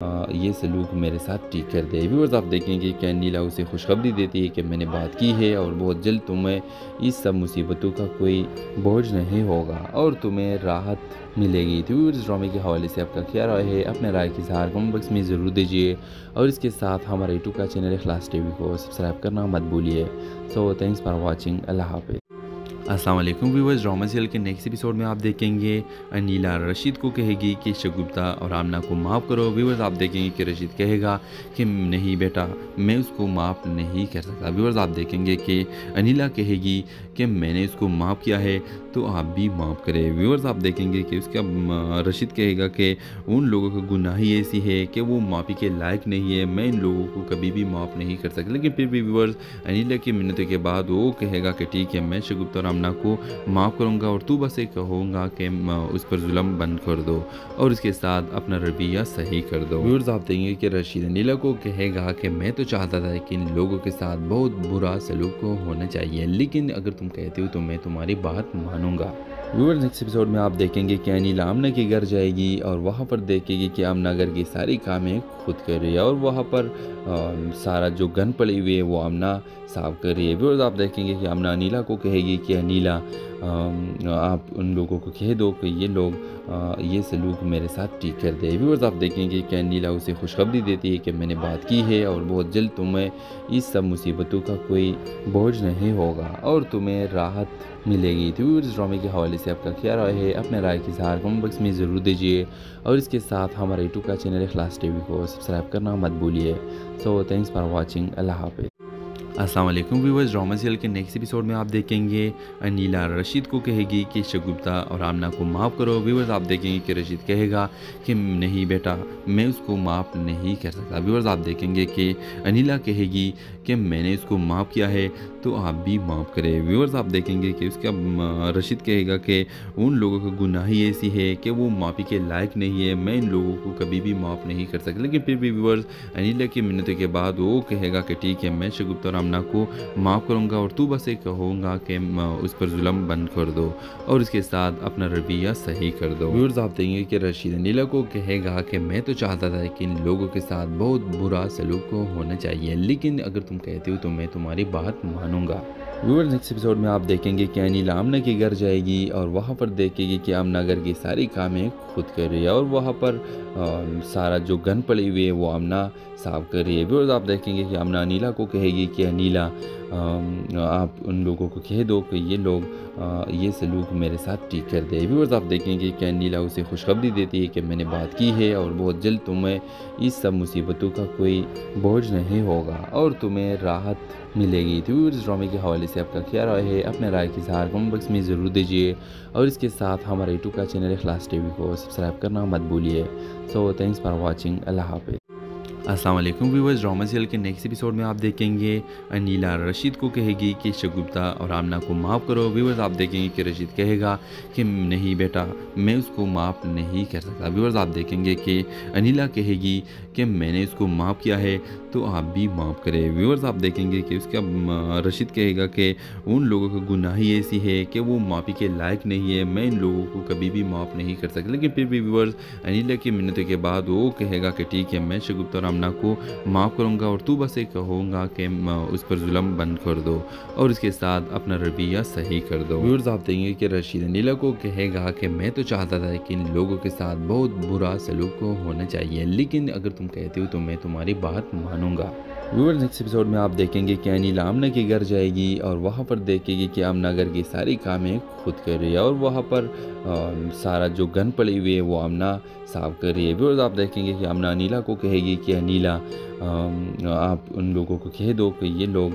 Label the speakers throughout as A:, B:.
A: आ, ये सलूक मेरे साथ ठीक कर दे। व्यूअर्स आप देखेंगे कि नीला उसे खुशखबरी देती है कि मैंने बात की है और बहुत जल्द तुम्हें इस सब मुसीबतों का कोई बोझ नहीं होगा और तुम्हें राहत मिलेगी। तो व्यूअर्स ड्रामे के हवाले से आपका क्या राय है? अपने राय के सहार कमेंट बॉक्स में ज़रूर दीजिए और इसके साथ हमारे यूट्यूब का चैनल क्लास टी को सब्सक्राइब करना मत भूलिए। So thanks for watching Allah हाफिज़। अस्सलाम व्यूवर्स ड्रामा सीरियल के नेक्स्ट एपिसोड में आप देखेंगे अनिला रशीद को कहेगी कि शगुप्ता और आमना को माफ़ करो। व्यूवर्स आप देखेंगे कि रशीद कहेगा कि नहीं बेटा, मैं उसको माफ़ नहीं कर सकता। व्यूवर्स आप देखेंगे कि अनिला कहेगी कि मैंने उसको माफ़ किया है। तो आप भी माफ़ करें व्यूवर्स आप देखेंगे कि उसका रशीद कहेगा कि उन लोगों की गुनाही ऐसी है कि वो माफ़ी के लायक नहीं है, मैं इन लोगों को कभी भी माफ़ नहीं कर सकता। लेकिन फिर भी व्यूवर्स अनिला की मिन्नत के बाद वो कहेगा कि ठीक है, मैं शगुप्ता और सामना को माफ़ करूँगा और तू बस ये कहूँगा कि उस पर जुल्म बंद कर दो और उसके साथ अपना रवैया सही कर दो। व्यूर्स आप देखेंगे कि रशीद नीला को कहेगा कि मैं तो चाहता था कि इन लोगों के साथ बहुत बुरा सलूक होना चाहिए, लेकिन अगर तुम कहते हो तो मैं तुम्हारी बात मानूँगा। व्यूअर्स नेक्स्ट एपिसोड में आप देखेंगे कि अनिल आमना के घर जाएगी और वहाँ पर देखेगी कि आमना घर की सारी कामें खुद कर रही है और वहाँ पर आ, सारा जो गन पड़ी हुई है वो आमना साफ़ कर रही है। व्यूअर्स आप देखेंगे कि आमना अनिला को कहेगी कि अनिला आप उन लोगों को कह दो कि ये लोग आ, ये सलूक मेरे साथ ठीक कर दे। व्यूअर्स आप देखेंगे कि अनिला उसे खुशखबरी देती है कि मैंने बात की है और बहुत जल्द तुम्हें इस सब मुसीबतों का कोई बोझ नहीं होगा और तुम्हें राहत मिलेगी। तो व्यूअर्स ड्रामे के हवाले से आपका क्या राय है? अपने राय की इजहार कमेंट बॉक्स में ज़रूर दीजिए। और इसके साथ हमारे यूट्यूब का चैनल क्लास टी को सब्सक्राइब करना मत भूलिए। So thanks for watching Allah हाफिज़। वालेकुम व्यूवर्स ड्रामा सीरियल के नेक्स्ट एपिसोड में आप देखेंगे अनिला रशीद को कहेगी कि शगुप्ता और आमना को माफ़ करो। व्यूवर्स आप देखेंगे कि रशीद कहेगा कि नहीं बेटा, मैं उसको माफ़ नहीं कर सकता। व्यूवर्स आप देखेंगे कि अनिला कहेगी कि मैंने उसको माफ़ किया है तो आप भी माफ़ करें। व्यूवर्स आप देखेंगे कि उसका रशीद कहेगा कि उन लोगों की गुनाही ऐसी है कि वो माफ़ी के लायक नहीं है, मैं इन लोगों को कभी भी माफ़ नहीं कर सकता। लेकिन फिर भी व्यूवर्स अनिला की मिन्नत के बाद वो कहेगा कि ठीक है, मैं शगुप्ता और सामना को माफ़ करूँगा और तू बस ये कहूँगा कि उस पर जुल्म बंद कर दो और इसके साथ अपना रवैया सही कर दो। व्यूर्स आप देखेंगे कि रशीद नीला को कहेगा कि मैं तो चाहता था कि इन लोगों के साथ बहुत बुरा सलूक होना चाहिए, लेकिन अगर तुम कहते हो तो मैं तुम्हारी बात मानूँगा। व्यूअर्स नेक्स्ट एपिसोड में आप देखेंगे कि अनिल आमना के घर जाएगी और वहाँ पर देखेगी कि आमना घर की सारी कामें खुद कर रही है और वहाँ पर आ, सारा जो गन पड़ी हुई है वो आमना साफ़ कर रही है। व्यूअर्स आप देखेंगे कि आमना अनिला को कहेगी कि अनिला आप उन लोगों को कह दो कि ये लोग आ, ये सलूक मेरे साथ ठीक कर दे। व्यूअर्स आप देखेंगे कि अनिला उसे खुशखबरी देती है कि मैंने बात की है और बहुत जल्द तुम्हें इस सब मुसीबतों का कोई बोझ नहीं होगा और तुम्हें राहत मिलेगी। तो व्यूअर्स ड्रामे के हवाले से आपका क्या राय है? अपने राय की इजहार कमेंट बॉक्स में ज़रूर दीजिए। और इसके साथ हमारे यूट्यूब का चैनल अखलास टी को सब्सक्राइब करना मत भूलिए। So thanks for watching Allah हाफिज़। अस्सलाम वालेकुम व्यूवर्स, ड्रामा सीरियल के नेक्स्ट एपिसोड में आप देखेंगे अनिला रशीद को कहेगी कि शगुप्ता और आमना को माफ़ करो। व्यूवर्स, आप देखेंगे कि रशीद कहेगा कि नहीं बेटा, मैं उसको माफ़ नहीं कर सकता। व्यूवर्स, आप देखेंगे कि अनिला कहेगी कि मैंने उसको माफ़ किया है। तो आप भी माफ़ करें। व्यूवर्स आप देखेंगे कि उसका रशीद कहेगा कि उन लोगों की गुनाही ऐसी है कि वो माफ़ी के लायक नहीं है। मैं इन लोगों को कभी भी माफ़ नहीं कर सकता। लेकिन फिर भी व्यूवर्स अनिला की मिन्नतों के बाद वो कहेगा कि ठीक है, मैं शगुप्ता और सामना को माफ़ करूँगा और तू बस ये कहूँगा कि उस पर जुल्म बंद कर दो और उसके साथ अपना रवैया सही कर दो। व्यूर्स आप देखेंगे कि रशीद नीला को कहेगा कि मैं तो चाहता था कि इन लोगों के साथ बहुत बुरा सलूक होना चाहिए, लेकिन अगर तुम कहते हो तो मैं तुम्हारी बात मानूँगा। व्यूअर नेक्स्ट एपिसोड में आप देखेंगे कि अनिल आमना के घर जाएगी और वहाँ पर देखेगी कि आमना घर की सारी कामें खुद कर रही है और वहाँ पर आ, सारा जो गन पड़ी हुई है वो आमना साफ़ कर रही है। व्यूअर्स आप देखेंगे कि आमना अनिला को कहेगी कि अनिला आप उन लोगों को कह दो कि ये लोग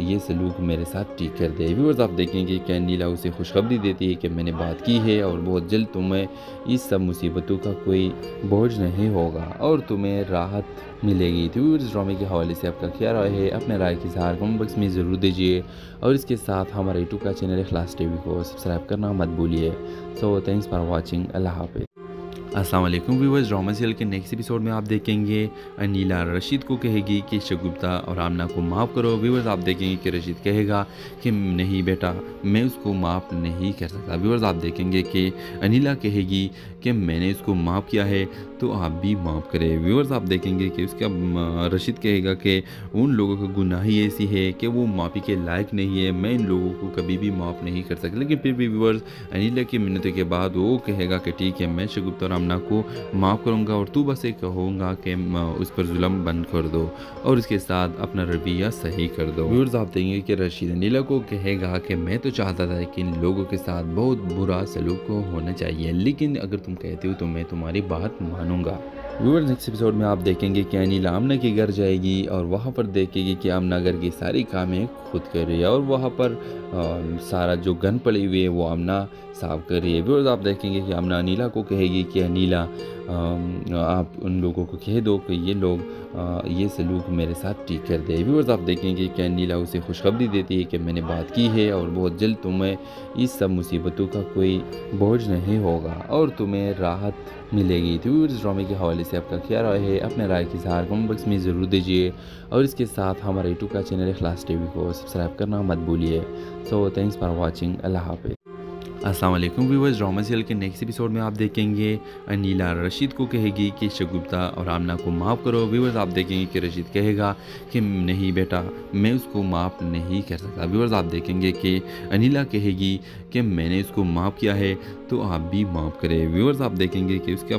A: ये सलूक मेरे साथ ठीक कर दे। व्यूअर्स आप देखेंगे कि अनिला उसे खुशखबरी देती है कि मैंने बात की है और बहुत जल्द तुम्हें इस सब मुसीबतों का कोई बोझ नहीं होगा और तुम्हें राहत मिलेगी। तो व्यूअर्स ड्रामे के हवाले से आपका क्या राय है? अपने राय के इजहार कमेंट बॉक्स में ज़रूर दीजिए और इसके साथ हमारे यूट्यूब का चैनल क्लास टी को सब्सक्राइब करना मत भूलिए। So thanks for watching Allah हाफिज़। वालेकुम व्यूवर्स ड्रामा सीरियल के नेक्स्ट एपिसोड में आप देखेंगे अनिला रशीद को कहेगी कि शगुप्ता और आमना को माफ़ करो। व्यूवर्स आप देखेंगे कि रशीद कहेगा कि नहीं बेटा, मैं उसको माफ़ नहीं कर सकता। व्यूवर्स आप देखेंगे कि अनिला कहेगी कि मैंने उसको माफ़ किया है तो आप भी माफ़ करें। व्यूअर्स आप देखेंगे कि उसका रशीद कहेगा कि उन लोगों की गुनाही ऐसी है कि वो माफ़ी के लायक नहीं है। मैं इन लोगों को कभी भी माफ़ नहीं कर सकता। लेकिन फिर भी व्यूअर्स अनिला की मिन्नतों के बाद वो कहेगा कि ठीक है, मैं शगुप्ता रामना को माफ़ करूँगा और तू बस ये कहूँगा कि उस पर जुल्म बंद कर दो और इसके साथ अपना रवैया सही कर दो। व्यूअर्स आप देखेंगे कि रशीद अनिला को कहेगा कि मैं तो चाहता था कि इन लोगों के साथ बहुत बुरा सलूक होना चाहिए, लेकिन अगर तुम कहते हो तो मैं तुम्हारी बात मानूँगा। व्यूअर नेक्स्ट एपिसोड में आप देखेंगे कि अनिल आमना के घर जाएगी और वहाँ पर देखेगी कि आमना घर की सारी कामें खुद कर रही है और वहाँ पर आ, सारा जो गन पड़ी हुई है वो आमना साफ़ कर रही है। व्यूअर्स आप देखेंगे कि आमना अनिला को कहेगी कि, अनिला आप उन लोगों को कह दो कि ये लोग ये सलूक मेरे साथ ठीक कर दे। व्यूअर्स आप देखेंगे कि अनिला उसे खुशखबरी देती है कि मैंने बात की है और बहुत जल्द तुम्हें इस सब मुसीबतों का कोई बोझ नहीं होगा और तुम्हें राहत मिलेगी। तो इस ड्रामे के हवाले से आपका क्या राय है? अपने राय की इजहार कमेंट बॉक्स में ज़रूर दीजिए और इसके साथ हमारे यूट्यूब का चैनल क्लास टीवी को सब्सक्राइब करना मत भूलिए। So thanks for watching Allah हाफिज़। वालेकुम व्यूवर्स ड्रामा सीरियल के नेक्स्ट एपिसोड में आप देखेंगे अनीला रशीद को कहेगी कि शगुप्ता और आमना को माफ़ करो। व्यूवर्स आप देखेंगे कि रशीद कहेगा कि नहीं बेटा, मैं उसको माफ़ नहीं कर सकता। व्यूवर्स आप देखेंगे कि अनिला कहेगी कि मैंने उसको माफ़ किया है तो आप भी माफ़ करें। व्यूवर्स आप देखेंगे कि उसका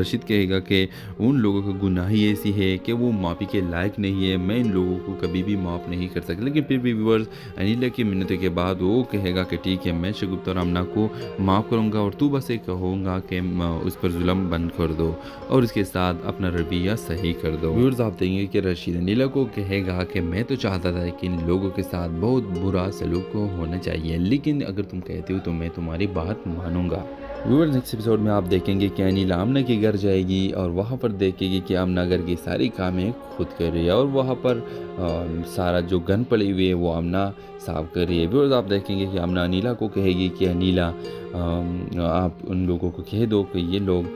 A: रशीद कहेगा कि उन लोगों की गुनाही ऐसी है कि वो माफ़ी के लायक नहीं है। मैं इन लोगों को कभी भी माफ़ नहीं कर सकता। लेकिन फिर भी व्यूवर्स अनिला की मिन्नतों के बाद वो कहेगा कि ठीक है, मैं शगुप्ता और आमना को माफ़ करूँगा और तू बस ये कहूँगा कि उस पर जुल्म बंद कर दो और इसके साथ अपना रवैया सही कर दो। व्यूर्स आप देखेंगे कि रशीद नीला को कहेगा कि मैं तो चाहता था कि इन लोगों के साथ बहुत बुरा सलूक होना चाहिए, लेकिन अगर तुम कहते हो तो मैं तुम्हारी बात मानूँगा व्यूअर्स नेक्स्ट एपिसोड में आप देखेंगे कि अनिल आमना के घर जाएगी और वहाँ पर देखेगी कि आमना घर की सारी कामें खुद कर रही है और वहाँ पर आ, सारा जो गन पड़ी हुई है वो आमना साफ़ कर रही है। व्यूअर्स आप देखेंगे कि आमना अनिला को कहेगी कि, अनिला आप उन लोगों को कह दो कि ये लोग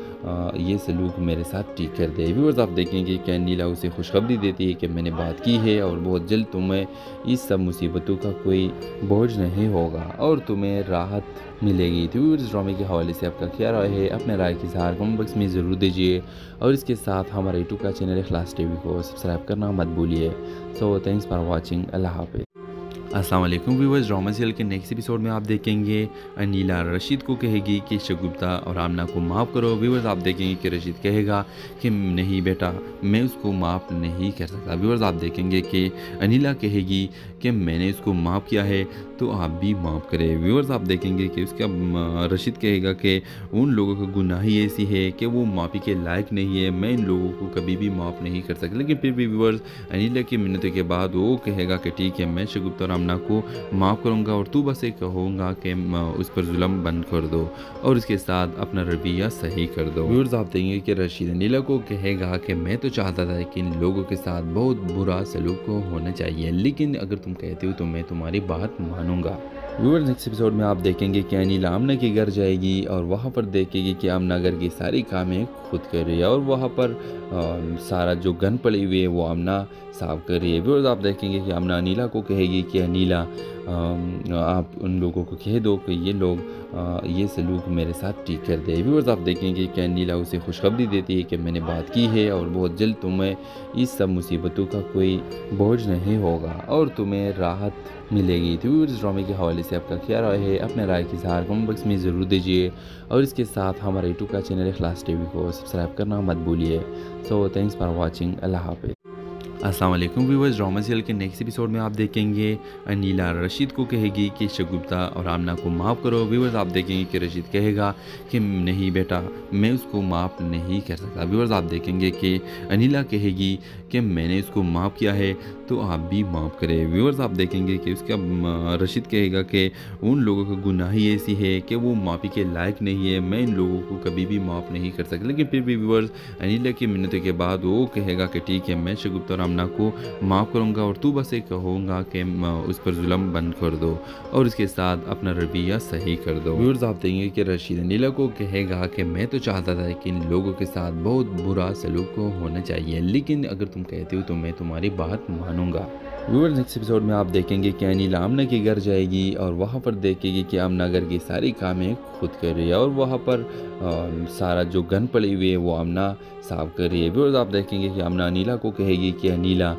A: ये सलूक मेरे साथ ठीक कर दे। व्यूअर्स आप देखेंगे कि अनिला उसे खुशखबरी देती है कि मैंने बात की है और बहुत जल्द तुम्हें इस सब मुसीबतों का कोई बोझ नहीं होगा और तुम्हें राहत मिलेगी। तो इस ड्रामे के हवाले से आपका क्या राय है? अपने राय के सहार कमेंट बॉक्स में ज़रूर दीजिए और इसके साथ हमारे यूट्यूब का चैनल क्लास टीवी को सब्सक्राइब करना मत भूलिए। So thanks for watching Allah हाफिज़। वालेकुम व्यूवर्स ड्रामा सीरियल के नेक्स्ट एपिसोड में आप देखेंगे अनिला रशीद को कहेगी कि शगुप्ता और आमना को माफ़ करो। व्यूवर्स आप देखेंगे कि रशीद कहेगा कि नहीं बेटा, मैं उसको माफ़ नहीं कर सकता। व्यूवर्स आप देखेंगे कि अनीला कहेगी कि मैंने उसको माफ़ किया है तो आप भी माफ़ करें। व्यूवर्स आप देखेंगे कि उसका रशीद कहेगा कि उन लोगों की गुनाही ऐसी है कि वो माफ़ी के लायक नहीं है। मैं इन लोगों को कभी भी माफ़ नहीं कर सकता। लेकिन फिर भी व्यूवर्स अनिला की मिन्नतों के बाद वो कहेगा कि ठीक है, मैं शगुप्ता रामना को माफ़ करूँगा और तू बस ये कहूँगा कि उस पर जुल्म बंद कर दो और इसके साथ अपना रवैया सही कर दो। व्यूवर्स आप देखेंगे कि रशीद अनिला को कहेगा कि मैं तो चाहता था कि इन लोगों के साथ बहुत बुरा सलूक होना चाहिए, लेकिन अगर तुम कहते हो तो मैं तुम्हारी बात मान मानूँगा व्यूअर नेक्स्ट एपिसोड में आप देखेंगे कि अनिल आमना के घर जाएगी और वहाँ पर देखेगी कि आमना घर की सारी कामें खुद कर रही है और वहाँ पर आ, सारा जो गन पड़ी हुई है वो आमना साफ़ कर रही है। व्यूअर्स आप देखेंगे कि आमना अनिला को कहेगी कि, अनिला आप उन लोगों को कह दो कि ये लोग ये सलूक मेरे साथ ठीक कर दे। व्यूअर्स आप देखेंगे कि अनिला उसे खुशखबरी देती है कि मैंने बात की है और बहुत जल्द तुम्हें इस सब मुसीबतों का कोई बोझ नहीं होगा और तुम्हें राहत मिलेगी। तो इस ड्रामे के हवाले से आपका क्या राय है? अपने राय की सहार कमेंट बॉक्स में ज़रूर दीजिए और इसके साथ हमारे यूट्यूब का चैनल क्लास टीवी को सब्सक्राइब करना मत भूलिए। So thanks for watching Allah हाफिज़। वालेकुम व्यूवर्स ड्रामा सीरियल के नेक्स्ट एपिसोड में आप देखेंगे अनीला रशीद को कहेगी कि शगुप्ता और आमना को माफ़ करो। व्यूवर्स आप देखेंगे कि रशीद कहेगा कि नहीं बेटा, मैं उसको माफ़ नहीं कर सकता। व्यूवर्स आप देखेंगे कि अनीला कहेगी कि मैंने उसको माफ़ किया है तो आप भी माफ़ करें। व्यूवर्स आप देखेंगे कि उसका रशीद कहेगा कि उन लोगों की गुनाही ऐसी है कि वो माफ़ी के लायक नहीं है। मैं इन लोगों को कभी भी माफ़ नहीं कर सकता। लेकिन फिर भी व्यूवर्स अनिला की मिन्नत के बाद वो कहेगा कि ठीक है, मैं शगुप्ता रामना को माफ़ करूँगा और तू बस ये कहूँगा कि उस पर जुल्म बंद कर दो और इसके साथ अपना रवैया सही कर दो। व्यूवर्स आप देखेंगे कि रशीद अनिला को कहेगा कि मैं तो चाहता था कि इन लोगों के साथ बहुत बुरा सलूक होना चाहिए, लेकिन अगर तुम कहते हो तो मैं तुम्हारी बात मान मानूँगा व्यूअर्स नेक्स्ट एपिसोड में आप देखेंगे कि अनिल आमना के घर जाएगी और वहाँ पर देखेगी कि आमना घर की सारी कामें खुद कर रही है और वहाँ पर आ, सारा जो गन पड़ी हुई है वो आमना साफ़ कर रही है। व्यूअर्स आप देखेंगे कि आमना अनिला को कहेगी कि अनिला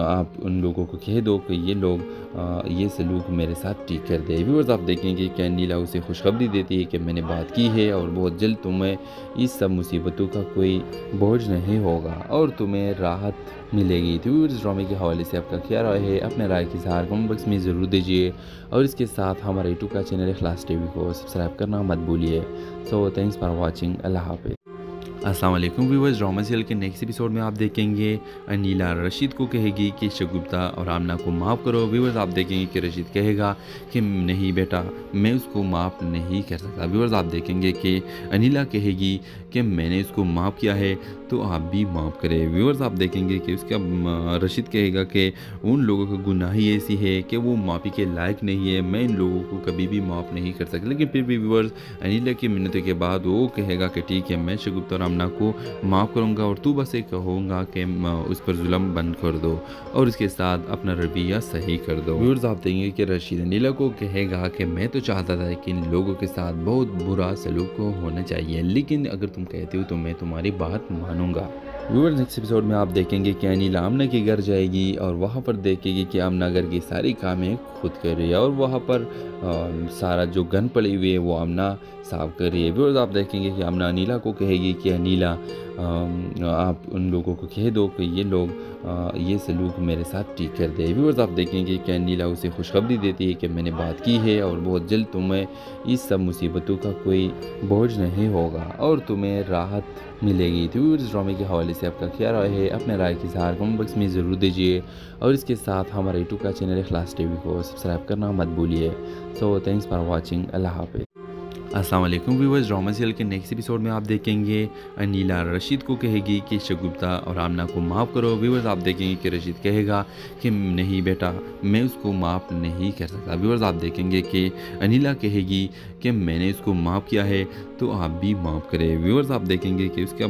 A: आप उन लोगों को कह दो कि ये लोग आ, ये सलूक मेरे साथ ठीक कर दे। व्यूअर्स आप देखेंगे कि अनिला उसे खुशखबरी देती है कि मैंने बात की है और बहुत जल्द तुम्हें इस सब मुसीबतों का कोई बोझ नहीं होगा और तुम्हें राहत मिलेगी। तो इस ड्रामे के हवाले से आपका क्या राय है? अपने राय की इजहार कमेंट बॉक्स में ज़रूर दीजिए। और इसके साथ हमारे यूट्यूब का चैनल अखलास टी को सब्सक्राइब करना मत भूलिए। So thanks for watching Allah हाफिज़। वालेकुम व्यूवर्स ड्रामा सीरियल के नेक्स्ट एपिसोड में आप देखेंगे। अनिला रशीद को कहेगी कि शगुप्ता और आमना को माफ़ करो। व्यूवर्स आप देखेंगे कि रशीद कहेगा कि नहीं बेटा, मैं उसको माफ़ नहीं कर सकता। व्यूवर्स आप देखेंगे कि अनीला कहेगी कि मैंने उसको माफ़ किया है। तो आप भी माफ़ करें। व्यूवर्स आप देखेंगे कि उसका रशीद कहेगा कि उन लोगों की गुनाही ऐसी है कि वो माफ़ी के लायक नहीं है। मैं इन लोगों को कभी भी माफ़ नहीं कर सकता। लेकिन फिर भी व्यूवर्स अनिला की मिन्नत के बाद वो कहेगा कि ठीक है, मैं शगुप्ता रामना को माफ़ करूँगा और तू बस ये कहूँगा कि उस पर जुल्म बंद कर दो और उसके साथ अपना रवैया सही कर दो। व्यूवर्स आप देखेंगे कि रशीद अनिला को कहेगा कि मैं तो चाहता था कि इन लोगों के साथ बहुत बुरा सलूक होना चाहिए, लेकिन अगर तुम कहते हो तो मैं तुम्हारी बात मान मानूँगा। व्यूअर नेक्स्ट एपिसोड में आप देखेंगे कि अनिल आमना के घर जाएगी और वहाँ पर देखेगी कि आमना घर की सारी कामें खुद कर रही है और वहाँ पर आ, सारा जो गन पड़ी हुई है वो आमना साफ़ कर रही है। व्यूअर्स आप देखेंगे कि आमना अनिला को कहेगी कि अनिला आप उन लोगों को कह दो कि ये लोग ये सलूक मेरे साथ ठीक कर दे। व्यूअर्स आप देखेंगे कि अनिला उसे खुशखबरी देती है कि मैंने बात की है और बहुत जल्द तुम्हें इस सब मुसीबतों का कोई बोझ नहीं होगा और तुम्हें राहत मिलेगी। तो इस ड्रामे के हवाले से आपका क्या राय है? अपने राय के सहार कमेंट बॉक्स में ज़रूर दीजिए और इसके साथ हमारे यूट्यूब का चैनल क्लास टी को सब्सक्राइब करना मत भूलिए। So thanks for watching Allah हाफिज़। अस्सलाम वालेकुम व्यूवर्स ड्रामा सीरियल के नेक्स्ट एपिसोड में आप देखेंगे अनीला रशीद को कहेगी कि शगुप्ता और आमना को माफ़ करो। व्यूवर्स आप देखेंगे कि रशीद कहेगा कि नहीं बेटा, मैं उसको माफ़ नहीं कर सकता। व्यूवर्स आप देखेंगे कि अनीला कहेगी कि मैंने उसको माफ़ किया है तो आप भी माफ़ करें। व्यूवर्स आप देखेंगे कि उसका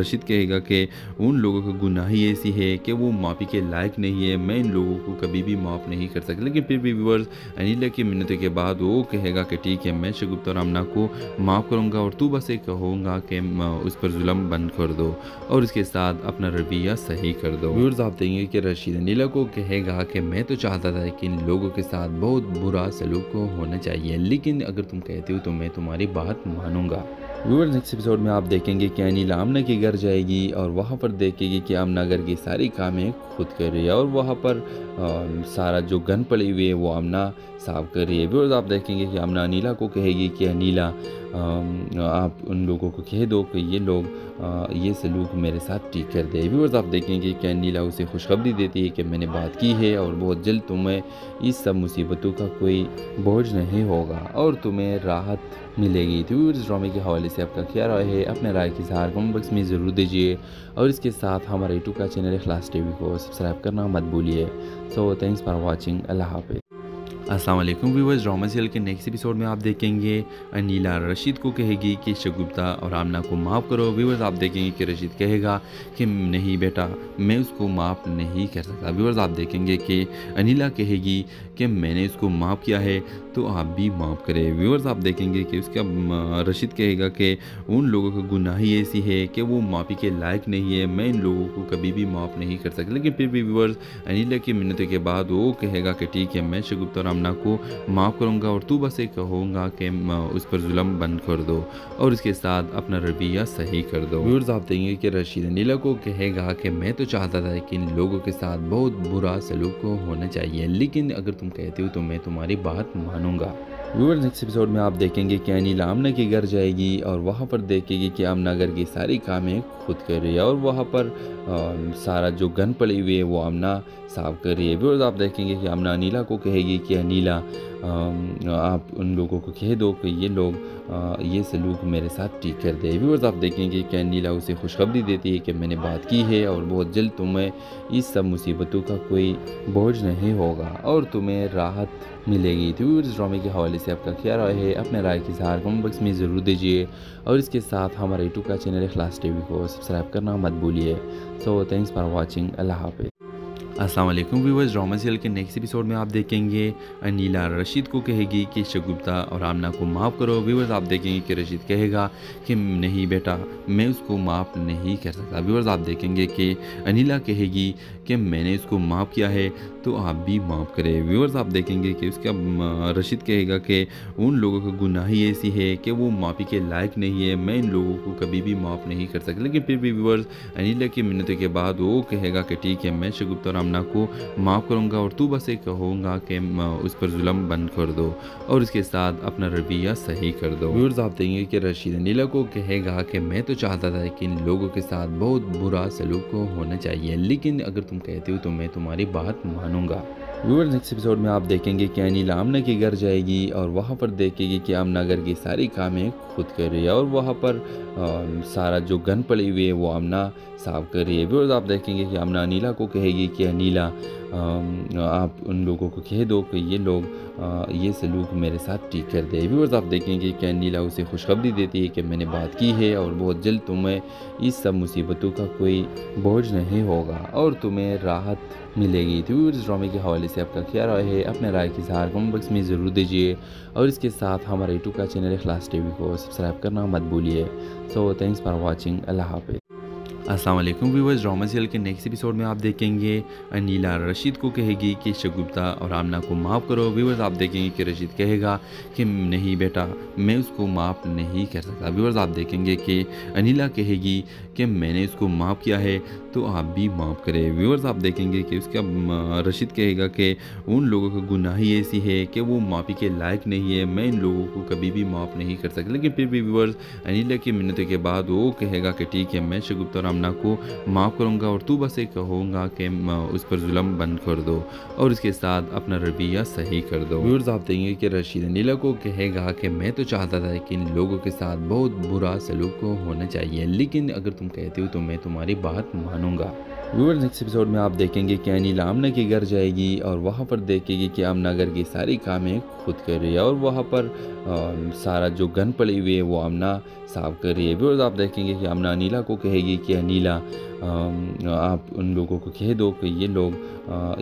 A: रशीद कहेगा कि उन लोगों की गुनाही ऐसी है कि वो माफ़ी के लायक नहीं है, मैं इन लोगों को कभी भी माफ़ नहीं कर सकता। लेकिन फिर भी व्यूवर्स अनिला की मिन्नतों के बाद वो कहेगा कि ठीक है, मैं शगुप्ता और आमना को माफ़ करूँगा और तू बस ये कहूँगा कि उस पर जुल्म बंद कर दो और उसके साथ अपना रवैया सही कर दो। व्यूर्स आप देंगे कि रशीद नीला को कहेगा कि मैं तो चाहता था कि इन लोगों के साथ बहुत बुरा सलूक होना चाहिए, लेकिन अगर तुम कहते हो तो मैं तुम्हारी बात मानूँगा। व्यूअर नेक्स्ट एपिसोड में आप देखेंगे कि अनिल आमना के घर जाएगी और वहाँ पर देखेगी कि आमना घर की सारी कामें खुद कर रही है और वहाँ पर आ, सारा जो गन पड़ी हुई है वो आमना साफ़ कर रही है। व्यूअर्स आप देखेंगे कि आमना अनिला को कहेगी कि अनिला आप उन लोगों को कह दो कि ये लोग ये सलूक मेरे साथ ठीक कर दे। व्यूअर्स आप देखेंगे कि अनिला उसे खुशखबरी देती है कि मैंने बात की है और बहुत जल्द तुम्हें इस सब मुसीबतों का कोई बोझ नहीं होगा और तुम्हें राहत मिलेगी। तो इस ड्रामे के हवाले से आपका क्या राय है? अपने राय की इजहार कमेंट बॉक्स में ज़रूर दीजिए और इसके साथ हमारे यूट्यूब का चैनल क्लास टी को सब्सक्राइब करना मत भूलिए। So thanks for watching Allah हाफिज़। अस्सलाम वालेकुम व्यूवर्स, ड्रामा सीरियल के नेक्स्ट एपिसोड में आप देखेंगे अनीला रशीद को कहेगी कि शगुप्ता और आमना को माफ़ करो। व्यूवर्स, आप देखेंगे कि रशीद कहेगा कि नहीं बेटा, मैं उसको माफ़ नहीं कर सकता। व्यूवर्स, आप देखेंगे कि अनीला कहेगी कि मैंने उसको माफ़ किया है तो आप भी माफ़ करें। व्यूवर्स आप देखेंगे कि उसका रशीद कहेगा कि उन लोगों की गुनाही ऐसी है कि वो माफ़ी के लायक नहीं है। मैं इन लोगों को कभी भी माफ़ नहीं कर सकता। लेकिन फिर भी व्यूवर्स अनिला की मिन्नतों के बाद वो कहेगा कि ठीक है, मैं शगुप्ता रामना को माफ़ करूँगा और तू बस ये कहूँगा कि उस पर जुल्म बंद कर दो और उसके साथ अपना रवैया सही कर दो। व्यूवर्स आप देखेंगे कि रशीद अनिला को कहेगा कि मैं तो चाहता था कि इन लोगों के साथ बहुत बुरा सलूक होना चाहिए, लेकिन अगर तुम कहते हो तो मैं तुम्हारी बात मानूँगा। व्यूअर नेक्स्ट एपिसोड में आप देखेंगे कि अनिला आमना के घर जाएगी और वहाँ पर देखेगी कि आमना घर की सारी कामें खुद कर रही है और वहाँ पर आ, सारा जो गन पड़ी हुई है वो आमना साफ़ कर रही है। व्यूअर्स आप देखेंगे कि आमना अनिला को कहेगी कि अनिला आप उन लोगों को कह दो कि ये लोग आ, ये सलूक मेरे साथ ठीक कर दे। व्यूअर्स आप देखेंगे कि अनिला उसे खुशखबरी देती है कि मैंने बात की है और बहुत जल्द तुम्हें इस सब मुसीबतों का कोई बोझ नहीं होगा और तुम्हें राहत मिलेगी। तो इस ड्रामे के हवाले से आपका क्या राय है? अपने राय की इजहार कमेंट बॉक्स में ज़रूर दीजिए। और इसके साथ हमारे यूट्यूब का चैनल क्लास टी को सब्सक्राइब करना मत भूलिए। So thanks for watching Allah हाफिज़। वालेकुम व्यूवर्स ड्रामा सीरियल के नेक्स्ट एपिसोड में आप देखेंगे अनीला रशीद को कहेगी कि शगुप्ता और आमना को माफ़ करो। व्यूवर्स आप देखेंगे कि रशीद कहेगा कि नहीं बेटा, मैं उसको माफ़ नहीं कर सकता। व्यूवर्स आप देखेंगे कि अनीला कहेगी कि मैंने उसको माफ़ किया है तो आप भी माफ़ करें। व्यूवर्स आप देखेंगे कि उसका रशीद कहेगा कि उन लोगों का गुनाह ही ऐसी है कि वो माफ़ी के लायक नहीं है। मैं इन लोगों को कभी भी माफ़ नहीं कर सकता। लेकिन फिर भी व्यूवर्स अनिला की मिन्नतों के बाद वो कहेगा कि ठीक है, मैं शगुप्ता और आमना को माफ़ करूँगा और तू बस ये कहूँगा कि उस पर जुल्म बंद कर दो और उसके साथ अपना रवैया सही कर दो। व्यूवर्स आप देखेंगे कि रशीद अनिला को कहेगा कि मैं तो चाहता था कि इन लोगों के साथ बहुत बुरा सलूक होना चाहिए, लेकिन अगर तुम कहते हो तो मैं तुम्हारी बात मानूँगा। व्यूअर नेक्स्ट एपिसोड में आप देखेंगे कि अनिल आमना के घर जाएगी और वहाँ पर देखेगी कि आमना घर की सारी कामें खुद कर रही है और वहाँ पर सारा जो गन पड़ी हुई है वो आमना साफ़ कर रही है। व्यूअर्स, आप देखेंगे कि आमना अनिला को कहेगी कि अनिला आप उन लोगों को कह दो कि ये लोग ये सलूक मेरे साथ ठीक कर दे। व्यूअर्स, आप देखेंगे कि अनिला उसे खुशखबरी देती है कि मैंने बात की है और बहुत जल्द तुम्हें इस सब मुसीबतों का कोई बोझ नहीं होगा और तुम्हें राहत मिलेगी। तो व्यूअर्स, ड्रामे के हवाले से आपका क्या राय है? अपने राय के इजहार कमेंट बॉक्स में ज़रूर दीजिए। और इसके साथ हमारे यूट्यूब का चैनल क्लास टी को सब्सक्राइब करना मत भूलिए। So thanks for watching Allah हाफिज़। अस्सलाम वालेकुम व्यूवर्स ड्रामा सीरियल के नेक्स्ट एपिसोड में आप देखेंगे अनिला रशीद को कहेगी कि शगुप्ता और आमना को माफ़ करो। व्यूवर्स आप देखेंगे कि रशीद कहेगा कि नहीं बेटा, मैं उसको माफ़ नहीं कर सकता। व्यूवर्स आप देखेंगे कि अनीला कहेगी कि मैंने उसको माफ़ किया है तो आप भी माफ़ करें। व्यूवर्स आप देखेंगे कि उसका रशीद कहेगा कि उन लोगों का गुनाह ही ऐसी है कि वो माफ़ी के लायक नहीं है। मैं इन लोगों को कभी भी माफ़ नहीं कर सकता। लेकिन फिर भी व्यूवर्स अनिला की मिन्नतों के बाद वो कहेगा कि ठीक है, मैं शगुप्ता और आमना को माफ़ करूँगा और तू बस ये कहूँगा कि उस पर जुल्म बंद कर दो और उसके साथ अपना रवैया सही कर दो। व्यूर्स आप देखेंगे कि रशीद अनिला को कहेगा कि मैं तो चाहता था कि इन लोगों के साथ बहुत बुरा सलूक होना चाहिए, लेकिन अगर तुम कहते हो तो मैं तुम्हारी बात मानूँगा। व्यूअर नेक्स्ट एपिसोड में आप देखेंगे कि अनिल आमना के घर जाएगी और वहाँ पर देखेगी कि आमना घर की सारी कामें खुद कर रही है और वहाँ पर आ, सारा जो गन पड़ी हुई है वो आमना साफ़ कर रही है। व्यूअर्स आप देखेंगे कि आमना अनिला को कहेगी कि अनिला आप उन लोगों को कह दो कि ये लोग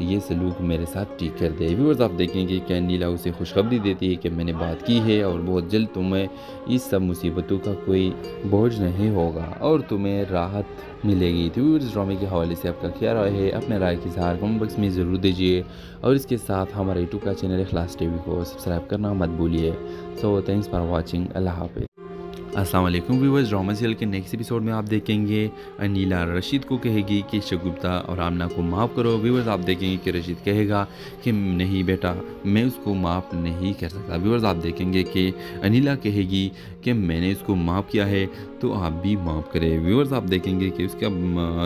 A: ये सलूक मेरे साथ ठीक कर दे। व्यूअर्स आप देखेंगे कि अनिला उसे खुशखबरी देती है कि मैंने बात की है और बहुत जल्द तुम्हें इस सब मुसीबतों का कोई बोझ नहीं होगा और तुम्हें राहत मिलेगी। तो व्यूअर्स ड्रामे के हवाले से आपका क्या राय है? अपने राय के सहार कमेंट बॉक्स में ज़रूर दीजिए और इसके साथ हमारे यूट्यूब का चैनल क्लास टी को सब्सक्राइब करना मत भूलिए। So thanks for watching Allah हाफिज़। अस्सलाम वालेकुम व्यूवर्स ड्रामा सीरियल के नेक्स्ट एपिसोड में आप देखेंगे अनीला रशीद को कहेगी कि शगुप्ता और आमना को माफ़ करो। व्यूवर्स आप देखेंगे कि रशीद कहेगा कि नहीं बेटा, मैं उसको माफ़ नहीं कर सकता। व्यूवर्स आप देखेंगे कि अनीला कहेगी कि मैंने उसको माफ़ किया है तो आप भी माफ़ करें। व्यूवर्स आप देखेंगे कि उसका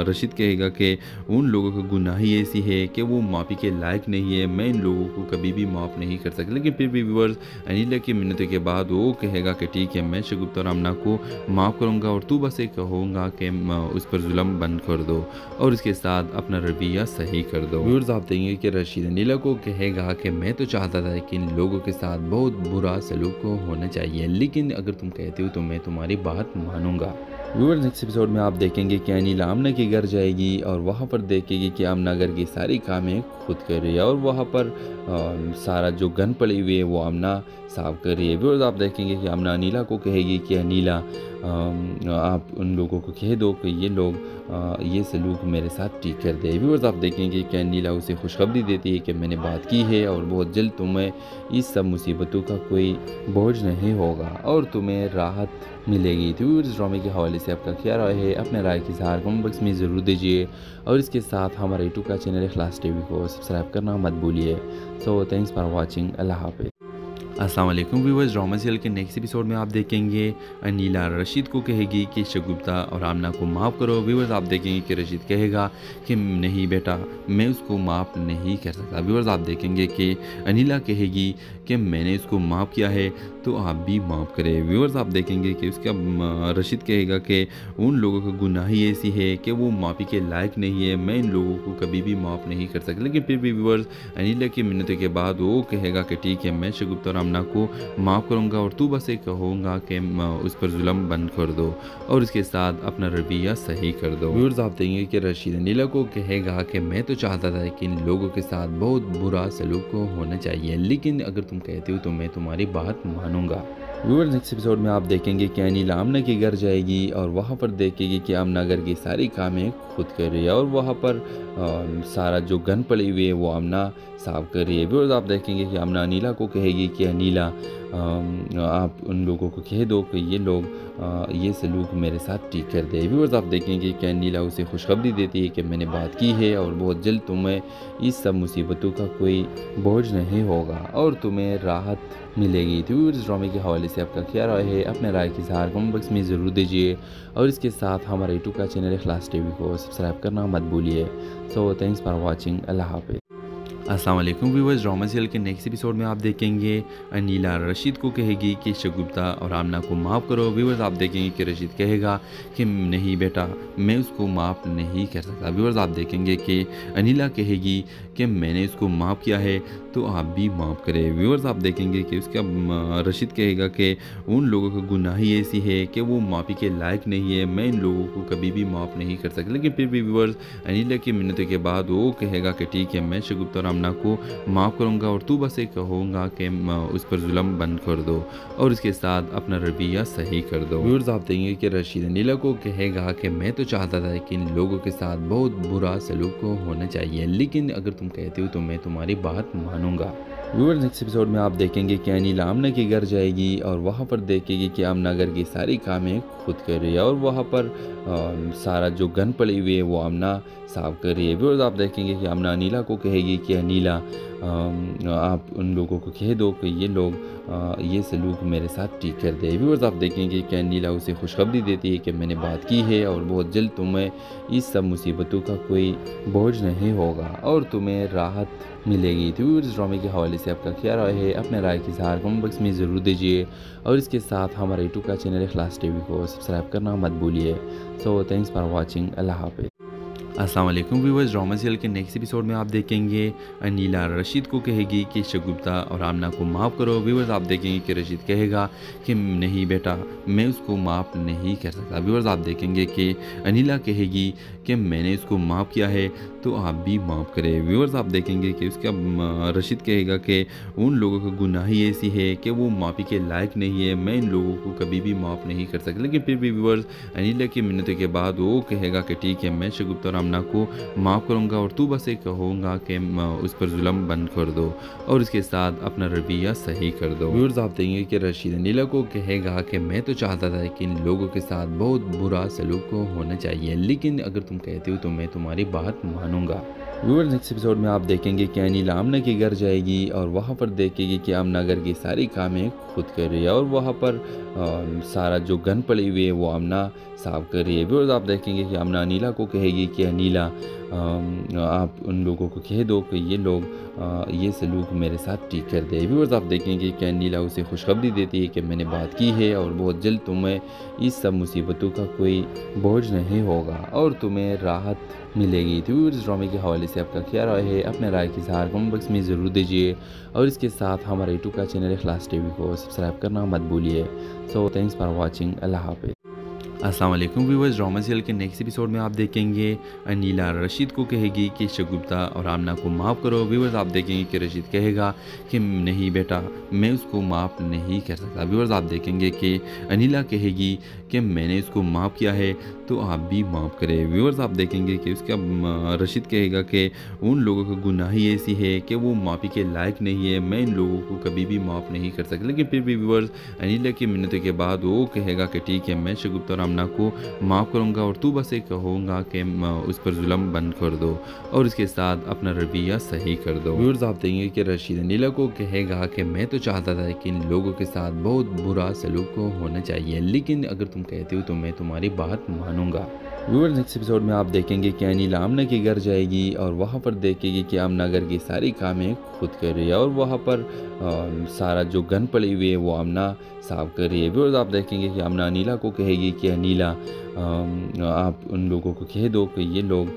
A: रशीद कहेगा कि उन लोगों का गुनाह ही ऐसी है कि वो माफ़ी के लायक नहीं है। मैं इन लोगों को कभी भी माफ़ नहीं कर सकता। लेकिन फिर भी व्यूवर्स अनिला की मिन्नतों के बाद वो कहेगा कि ठीक है, मैं शगुप्ता और आमना को माफ़ करूँगा और तू बस ये कहूँगा कि उस पर जुल्म बंद कर दो और उसके साथ अपना रवैया सही कर दो। व्यूवर्स आप देखेंगे कि रशीद अनिला को कहेगा कि मैं तो चाहता था कि इन लोगों के साथ बहुत बुरा सलूक होना चाहिए, लेकिन अगर तुम कहते हो तो मैं तुम्हारी बात मानूँगा। व्यूअर नेक्स्ट एपिसोड में आप देखेंगे कि अनिल आमना के घर जाएगी और वहाँ पर देखेगी कि आमना घर की सारी कामें खुद कर रही है और वहाँ पर आ, सारा जो गन पड़ी हुई है वो आमना साफ़ कर रही है। व्यूअर्स आप देखेंगे कि आमना अनिला को कहेगी कि अनिला आप उन लोगों को कह दो कि ये लोग ये सलूक मेरे साथ ठीक कर दे। व्यूअर्स आप देखेंगे कि अनिला उसे खुशखबरी देती है कि मैंने बात की है और बहुत जल्द तुम्हें इस सब मुसीबतों का कोई बोझ नहीं होगा और तुम्हें राहत मिलेगी। तो व्यूअर्स ड्रामे के हवाले से आपका क्या राय है? अपने राय के सहार कमेंट बॉक्स में ज़रूर दीजिए और इसके साथ हमारे यूट्यूब का चैनल क्लास टी को सब्सक्राइब करना मत भूलिए। So thanks for watching Allah हाफिज़। वालेकुम व्यूवर्स ड्रामा सीरियल के नेक्स्ट एपिसोड में आप देखेंगे, अनिला रशीद को कहेगी कि शगुप्ता और आमना को माफ़ करो। व्यूवर्स आप देखेंगे कि रशीद कहेगा कि नहीं बेटा, मैं उसको माफ़ नहीं कर सकता। व्यूवर्स आप देखेंगे कि अनिला कहेगी कि मैंने उसको माफ़ किया है तो आप भी माफ़ करें। व्यूवर्स आप देखेंगे कि उसका रशीद कहेगा कि उन लोगों का गुनाह ही ऐसी है कि वो माफ़ी के लायक नहीं है। मैं इन लोगों को कभी भी माफ़ नहीं कर सकता। लेकिन फिर भी व्यूवर्स अनिला की मिन्नतों के बाद वो कहेगा कि ठीक है, मैं शगुप्ता और आमना को माफ़ करूँगा और तू बस ये कहूँगा कि उस पर जुल्म बंद कर दो और उसके साथ अपना रवैया सही कर दो। व्यूर्स आप देखेंगे कि रशीद नीला को कहेगा कि मैं तो चाहता था कि इन लोगों के साथ बहुत बुरा सलूक होना चाहिए, लेकिन अगर तुम कहते हो तो मैं तुम्हारी बात मानूँगा। व्यूअर्स नेक्स्ट एपिसोड में आप देखेंगे कि अनिल आमना के घर जाएगी और वहाँ पर देखेगी कि आमना घर की सारी कामें खुद कर रही है और वहाँ पर आ, सारा जो गन पड़ी हुई है वो आमना साफ़ कर रही है। व्यूअर्स आप देखेंगे कि आमना अनिला को कहेगी कि अनिला आप उन लोगों को कह दो कि ये लोग आ, ये सलूक मेरे साथ ठीक कर दे। व्यूअर्स आप देखेंगे कि अनिला उसे खुशखबरी देती है कि मैंने बात की है और बहुत जल्द तुम्हें इस सब मुसीबतों का कोई बोझ नहीं होगा और तुम्हें राहत मिलेगी। तो व्यूर्स ड्रामे के हवाले से आपका क्या राय है? अपने राय की इजहार कमेंट बॉक्स में ज़रूर दीजिए। और इसके साथ हमारे यूट्यूब का चैनल खिलास टी को सब्सक्राइब करना मत भूलिए। So thanks for watching Allah हाफिज़। अस्सलाम वालेकुम व्यूवर्स ड्रामा सीरियल के नेक्स्ट एपिसोड में आप देखेंगे अनीला रशीद को कहेगी कि शगुप्ता और आमना को माफ़ करो। व्यूवर्स आप देखेंगे कि रशीद कहेगा कि नहीं बेटा, मैं उसको माफ़ नहीं कर सकता। व्यूवर्स आप देखेंगे कि अनीला कहेगी कि मैंने उसको माफ़ किया है तो आप भी माफ़ करें। व्यूवर्स आप देखेंगे कि उसका रशीद कहेगा कि उन लोगों का गुनाह ही ऐसी है कि वो माफ़ी के लायक नहीं है, मैं इन लोगों को कभी भी माफ़ नहीं कर सकता। लेकिन फिर भी व्यूवर्स अनिला की मिन्नतों के बाद वो कहेगा कि ठीक है, मैं शगुप्ता रामना को माफ़ करूँगा और तू बस एक कहूँगा कि उस पर जुल्म बंद कर दो और उसके साथ अपना रवैया सही कर दो। व्यूवर्स आप देखेंगे कि रशीद अनिला को कहेगा कि मैं तो चाहता था कि इन लोगों के साथ बहुत बुरा सलूक होना चाहिए लेकिन अगर तुम कहते हो तो मैं तुम्हारी बात मानूँगा। व्यूअर्स नेक्स्ट एपिसोड में आप देखेंगे कि अनिल आमना के घर जाएगी और वहाँ पर देखेगी कि आमना घर की सारी कामें खुद कर रही है और वहाँ पर आ, सारा जो गन पड़ी हुई है वो आमना साफ़ कर रही है। व्यूअर्स आप देखेंगे कि आमना अनिला को कहेगी कि अनिला आप उन लोगों को कह दो कि ये लोग ये सलूक मेरे साथ ठीक कर दे। व्यूअर्स आप देखेंगे कि अनिला उसे खुशखबरी देती है कि मैंने बात की है और बहुत जल्द तुम्हें इस सब मुसीबतों का कोई बोझ नहीं होगा और तुम्हें राहत मिलेगी। तो इस ड्रामे के हवाले से आपका क्या राय है? अपने राय के इजहार कमेंट बॉक्स में ज़रूर दीजिए और इसके साथ हमारे यूट्यूब का चैनल क्लास टी को सब्सक्राइब करना मत भूलिए। So thanks for watching Allah हाफिज़। अस्सलाम वालेकुम व्यूवर्स ड्रामा सीरियल के नेक्स्ट एपिसोड में आप देखेंगे अनिला रशीद को कहेगी कि शगुप्ता और आमना को माफ़ करो। व्यूवर्स आप देखेंगे कि रशीद कहेगा कि नहीं बेटा, मैं उसको माफ़ नहीं कर सकता। व्यूवर्स आप देखेंगे कि अनीला कहेगी कि मैंने उसको माफ़ किया है तो आप भी माफ़ करें। व्यूवर्स आप देखेंगे कि उसका रशीद कहेगा कि उन लोगों का गुनाह ही ऐसी है कि वो माफ़ी के लायक नहीं है। मैं इन लोगों को कभी भी माफ़ नहीं कर सकता। लेकिन फिर भी व्यूवर्स अनिला की मिन्नत के बाद वो कहेगा कि ठीक है, मैं शगुप्ता रामना को माफ़ करूँगा और तू बस ये कहूँगा कि उस पर जुल्म बंद कर दो और उसके साथ अपना रवैया सही कर दो। व्यूवर्स आप देखेंगे कि रशीद अनिला को कहेगा कि मैं तो चाहता था कि इन लोगों के साथ बहुत बुरा सलूक होना चाहिए, लेकिन अगर तुम कहते हो तो मैं तुम्हारी बात मानूँगा। व्यूअर्स नेक्स्ट एपिसोड में आप देखेंगे कि अनिल आमना के घर जाएगी और वहाँ पर देखेगी कि आमना घर की सारी कामें खुद कर रही है और वहाँ पर आ, सारा जो गन पड़ी हुई है वो आमना साफ़ कर रही है। व्यूअर्स आप देखेंगे कि आमना अनिला को कहेगी कि अनिला आप उन लोगों को कह दो कि ये लोग ये सलूक मेरे साथ ठीक कर दे। व्यूअर्स आप देखेंगे कि अनिला उसे खुशखबरी देती है कि मैंने बात की है और बहुत जल्द तुम्हें इस सब मुसीबतों का कोई बोझ नहीं होगा और तुम्हें राहत मिलेगी। तो इस ड्रामे के हवाले से आपका क्या राय है? अपने राय के इजहार कमेंट बॉक्स में ज़रूर दीजिए और इसके साथ हमारे यूट्यूब का चैनल क्लास टी को सब्सक्राइब करना मत भूलिए। So thanks for watching Allah हाफिज़। वालेकुम व्यूवर्स ड्रामा सीरियल के नेक्स्ट एपिसोड में आप देखेंगे अनिला रशीद को कहेगी कि शगुप्ता और आमना को माफ़ करो। व्यूवर्स आप देखेंगे कि रशीद कहेगा कि नहीं बेटा, मैं उसको माफ़ नहीं कर सकता। व्यूवर्स आप देखेंगे कि अनीला कहेगी कि मैंने उसको माफ़ किया है। तो आप भी माफ़ करें। व्यूवर्स आप देखेंगे कि उसका रशीद कहेगा कि उन लोगों का गुनाह ही ऐसी है कि वो माफ़ी के लायक नहीं है। मैं इन लोगों को कभी भी माफ़ नहीं कर सकता। लेकिन फिर भी व्यूवर्स अनिला की मिन्नत के बाद वो कहेगा कि ठीक है, मैं शगुप्ता रामना को माफ़ करूँगा और तू बस ये कहूँगा कि उस पर जुल्म बंद कर दो और उसके साथ अपना रवैया सही कर दो। व्यूवर्स आप देखेंगे कि रशीद अनिला को कहेगा कि मैं तो चाहता था कि इन लोगों के साथ बहुत बुरा सलूक होना चाहिए, लेकिन अगर तुम कहते हो तो मैं तुम्हारी बात मान मानूँगा व्यूअर नेक्स्ट एपिसोड में आप देखेंगे कि अनिल आमना के घर जाएगी और वहाँ पर देखेगी कि आमना घर की सारी कामें खुद कर रही है और वहाँ पर आ, सारा जो गन पड़ी हुई है वो आमना साफ़ कर रही है। व्यूअर्स आप देखेंगे कि आमना अनिला को कहेगी कि अनिला आप उन लोगों को कह दो कि ये लोग